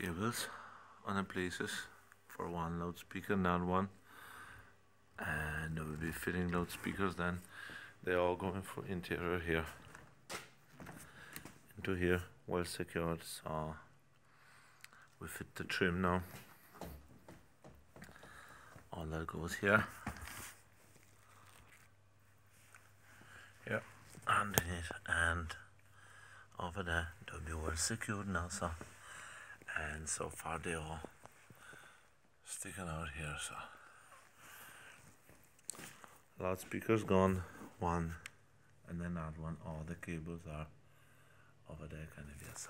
cables on the places for one loudspeaker not one. And will be fitting loudspeakers then. They're all going for interior here. Into here well secured so we fit the trim now. All that goes here. Here underneath and over there. They'll be well secured now so and so far they all sticking out here so. Loudspeakers gone one and then that one all the cables are over there kind of yes